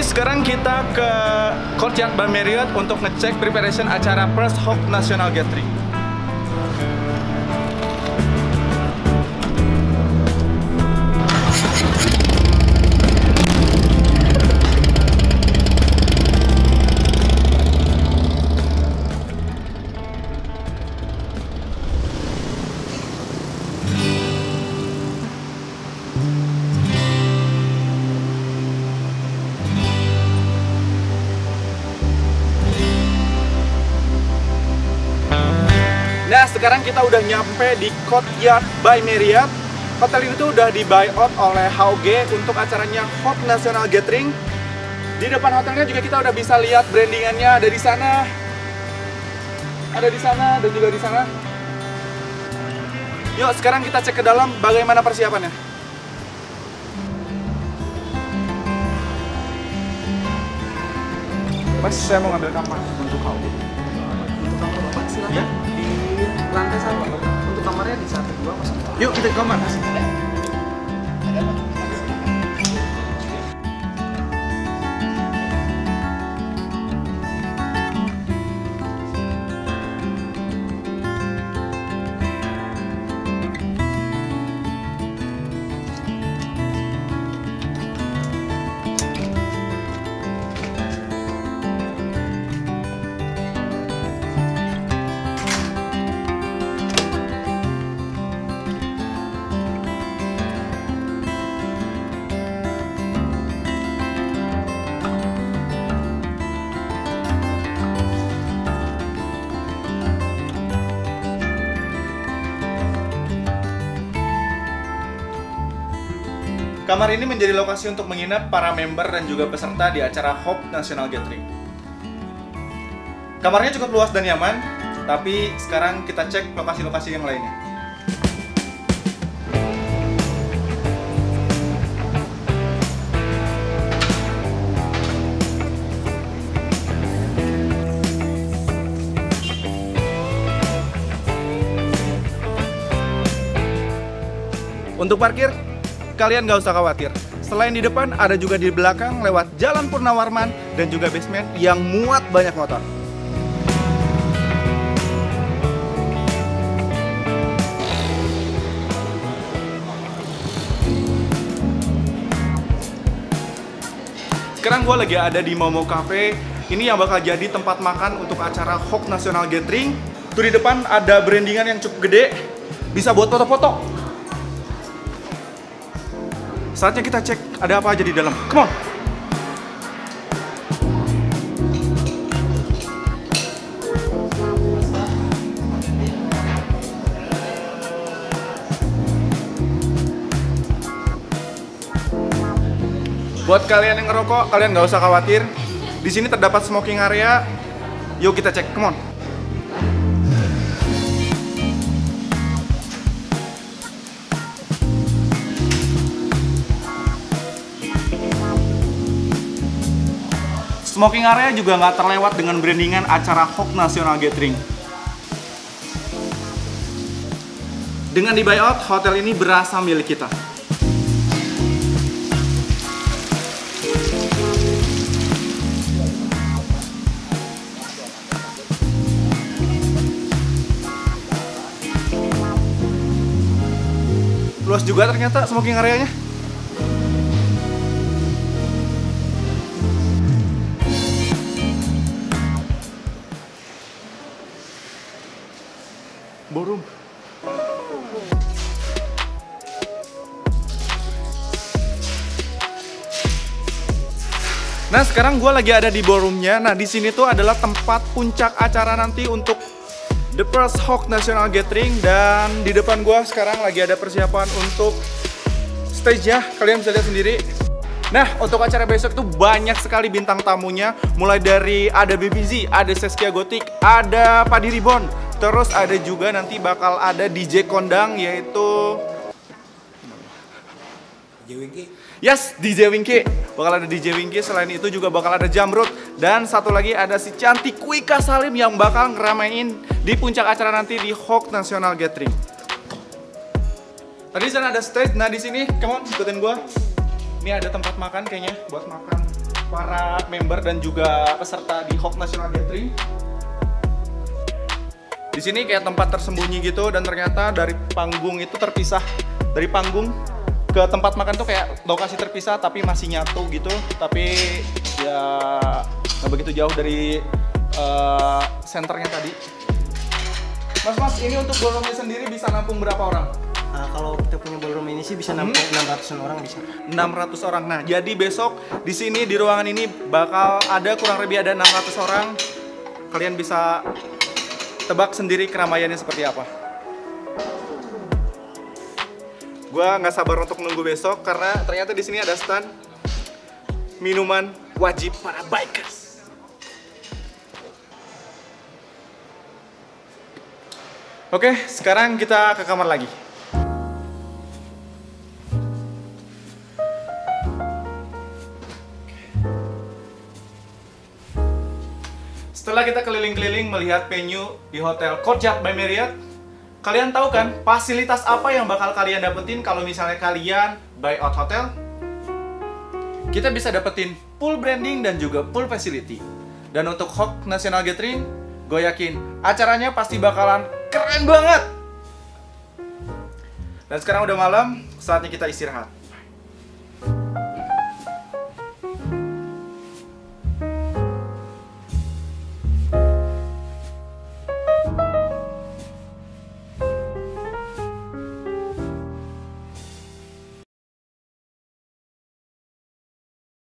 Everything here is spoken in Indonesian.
Tapi sekarang kita ke courtyard Bar Marriott untuk ngecek preparation acara First Hope National Gathering. Nah, sekarang kita udah nyampe di Courtyard by Marriott. Hotel ini tuh udah di buyout oleh HOG untuk acaranya Hawk National Gathering. Di depan hotelnya juga kita udah bisa lihat brandingannya ada di sana. Ada di sana dan juga di sana. Yuk, sekarang kita cek ke dalam bagaimana persiapannya. Mas, saya mau ngambil kamar untuk kau. Kamarnya di satu dua kamar. Ini menjadi lokasi untuk menginap para member dan juga peserta di acara Hope National Gathering. Kamarnya cukup luas dan nyaman, tapi sekarang kita cek lokasi-lokasi yang lainnya. Untuk parkir, kalian nggak usah khawatir. Selain di depan, ada juga di belakang lewat Jalan Purnawarman dan juga basement yang muat banyak motor. Sekarang gue lagi ada di Momo Cafe. Ini yang bakal jadi tempat makan untuk acara Hawk National Gathering. Tuh di depan ada brandingan yang cukup gede. Bisa buat foto-foto. Saatnya kita cek ada apa aja di dalam. Come on. Buat kalian yang ngerokok, kalian nggak usah khawatir. Di sini terdapat smoking area. Yuk kita cek, come on. Smoking area juga nggak terlewat dengan brandingan acara Hawk National Gathering. Dengan di buyout, hotel ini berasa milik kita. Luas juga ternyata smoking areanya. Nah sekarang gue lagi ada di ballroomnya. Nah di sini tuh adalah tempat puncak acara nanti untuk The First Hawk National Gathering dan di depan gue sekarang lagi ada persiapan untuk stage-nya. Kalian bisa lihat sendiri. Nah, untuk acara besok tuh banyak sekali bintang tamunya. Mulai dari ada Baby ada Saskia Gotik, ada Padi Ribbon. Terus ada juga nanti bakal ada DJ kondang yaitu Jewingki. Yes, DJ Winky. Bakal ada DJ Winky, selain itu juga bakal ada Jamrut. Dan satu lagi ada si cantik Wika Salim yang bakal ngeramein di puncak acara nanti di Hawk National Gathering. Tadi di sana ada stage, nah di sini, come on, ikutin gua. Ini ada tempat makan kayaknya, buat makan. para member dan juga peserta di Hawk National Gathering. Di sini kayak tempat tersembunyi gitu dan ternyata dari panggung itu terpisah dari panggung ke tempat makan tuh kayak lokasi terpisah tapi masih nyatu gitu tapi ya nggak begitu jauh dari uh, senternya tadi. Mas Mas ini untuk ballroomnya sendiri bisa nampung berapa orang? Nah, kalau kita punya ballroom ini sih bisa Hmm. nampung 600 orang bisa. 600 orang. Nah, jadi besok di sini di ruangan ini bakal ada kurang lebih ada 600 orang. Kalian bisa tebak sendiri keramaiannya seperti apa. Gua nggak sabar untuk nunggu besok karena ternyata di sini ada stand minuman wajib para bikers. Oke, sekarang kita ke kamar lagi. Melihat venue di Hotel Courtyard by Marriott, kalian tahu kan fasilitas apa yang bakal kalian dapetin kalau misalnya kalian buy out hotel? Kita bisa dapetin full branding dan juga full facility. Dan untuk Hawk National Gathering, gue yakin acaranya pasti bakalan keren banget. Dan sekarang udah malam, saatnya kita istirahat.